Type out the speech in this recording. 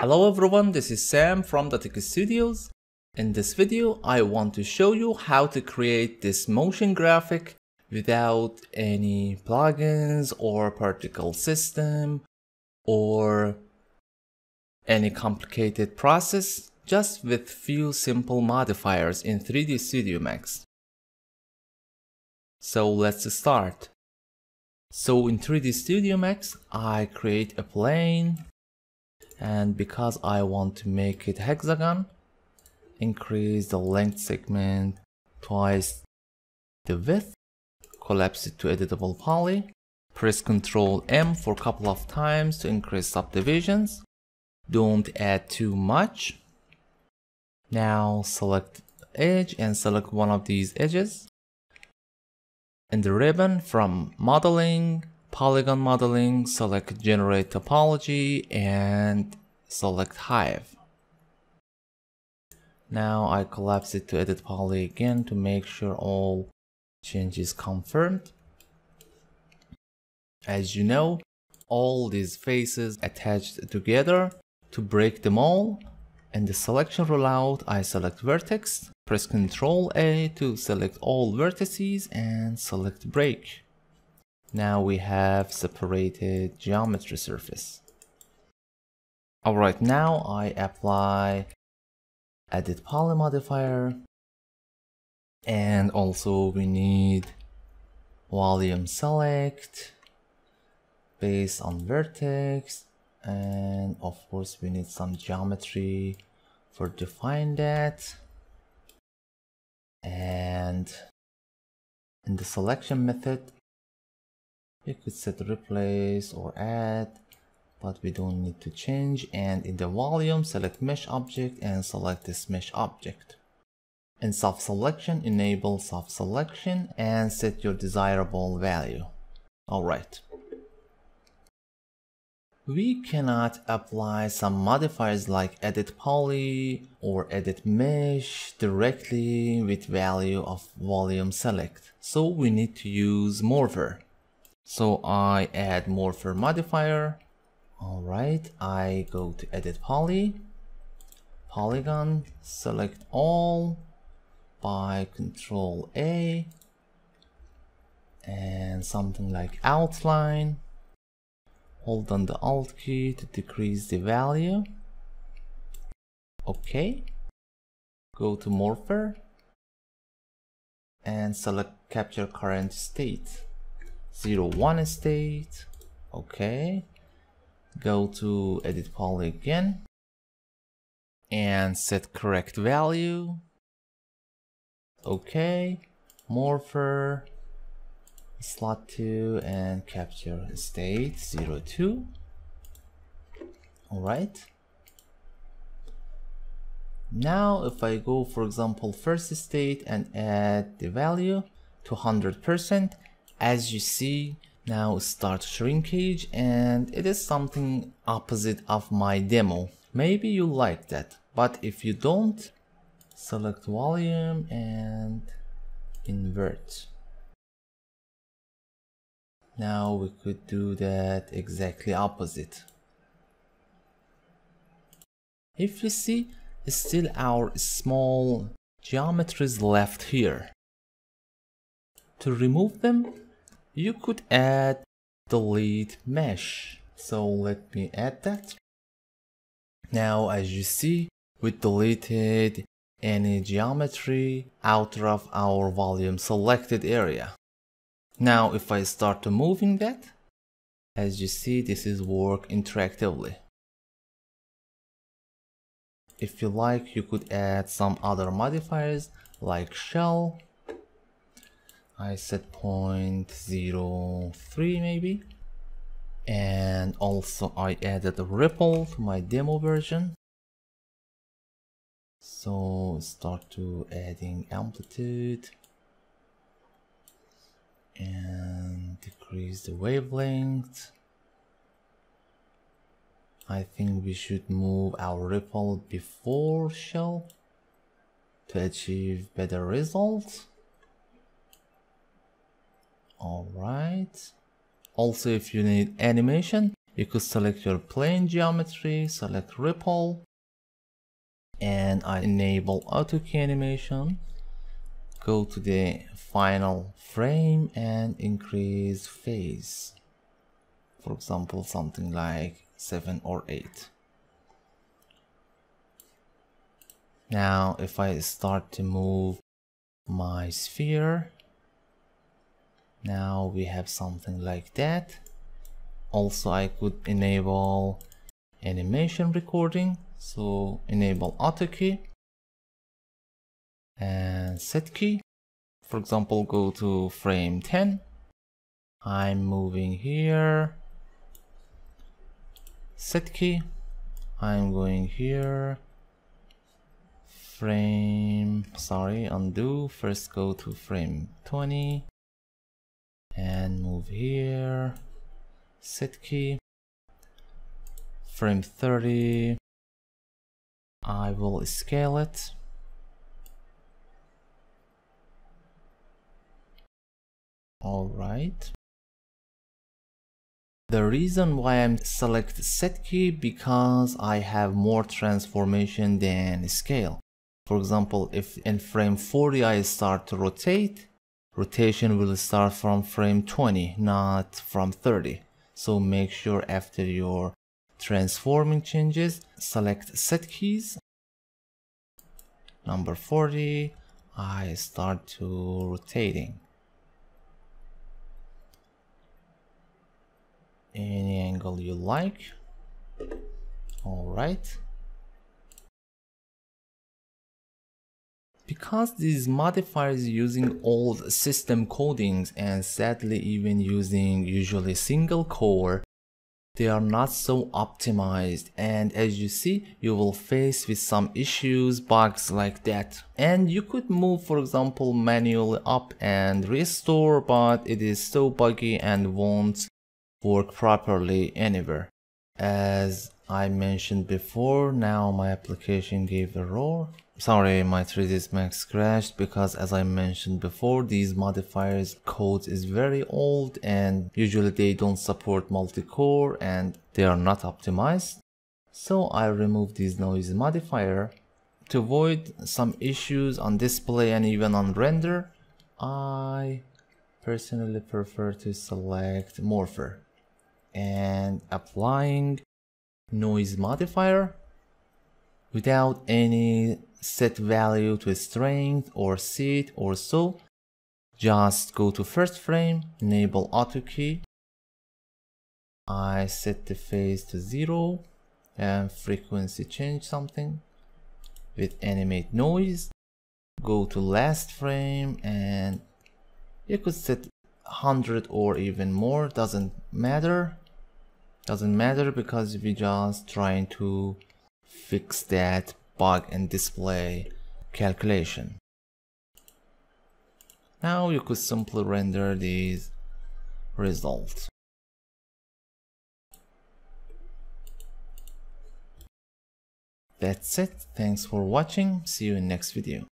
Hello everyone, this is Sam from DATEC Studios. In this video, I want to show you how to create this motion graphic without any plugins or particle system or any complicated process, just with few simple modifiers in 3D Studio Max. So let's start. So in 3D Studio Max, I create a plane and because I want to make it hexagon increase the length segment twice the width collapse it to editable poly press ctrl M for a couple of times to increase subdivisions. Don't add too much. Now select edge and select one of these edges. In the ribbon from modeling polygon modeling, select generate topology and select hive. Now I collapse it to edit poly again to make sure all changes confirmed. As you know, all these faces attached together to break them all. In the selection rollout, I select vertex, press Ctrl A to select all vertices and select break. Now we have separated geometry surface. Alright, now I apply edit poly modifier. And also we need volume select based on vertex. And of course we need some geometry for define that. And in the selection method you could set replace or add but we don't need to change. And in the volume select mesh object and select this mesh object. In soft selection enable soft selection and set your desirable value. Alright we cannot apply some modifiers like edit poly or edit mesh directly with value of volume select. So we need to use morpher so I add morpher modifier. All right, I go to edit poly, polygon, select all by control A and something like outline. Hold on the alt key to decrease the value. Okay. Go to morpher and select capture current state. 0 1 state okay. Go to edit poly again. And set correct value. Okay. Morpher. Slot 2 and capture state 0 2 all right. Now if I go for example first state and add the value to 100% as you see now start shrinkage and it is something opposite of my demo. Maybe you like that but if you don't select volume and invert. Now we could do that exactly opposite. If you see still our small geometries left here. To remove them you could add delete mesh. So let me add that. Now as you see we deleted any geometry out of our volume selected area. Now if I start to moving that as you see this is work interactively. If you like you could add some other modifiers like shell I set point zero three maybe. And also I added a ripple to my demo version. So start to adding amplitude. And decrease the wavelength. I think we should move our ripple before shell to achieve better results all right also if you need animation you could select your plane geometry select ripple and I enable auto key animation. Go to the final frame and increase phase. For example something like 7 or 8 now if I start to move my sphere now we have something like that. Also I could enable animation recording. So enable auto key and set key. For example go to frame 10 I'm moving here. Set key. I'm going here. Frame sorry undo. First go to frame 20 and move here. Set key. Frame 30 I will scale it. All right the reason why I'm select set key because I have more transformation than scale. For example if in frame 40 I start to rotate rotation will start from frame 20 not from 30 so make sure after your transforming changes select set keys. Number 40 I start to rotating. Any angle you like. All right Because these modifiers using old system codings and sadly even using usually single core, they are not so optimized. And as you see you will face with some issues bugs like that. And you could move for example manually up and restore but it is so buggy and won't work properly anywhere. As I mentioned before now my application gave a error Sorry, my 3ds Max crashed because as I mentioned before, these modifiers code is very old and usually they don't support multi-core and they are not optimized. So I removed this noise modifier. To avoid some issues on display and even on render, I personally prefer to select Morpher and applying noise modifier without any set value to strength or seed or so. Just go to first frame enable auto key. I set the phase to zero and frequency change something with animate noise. Go to last frame and you could set 100 or even more doesn't matter doesn't matter because we just trying to fix that bug and display calculation. Now you could simply render these results. That's it. Thanks for watching. See you in next video.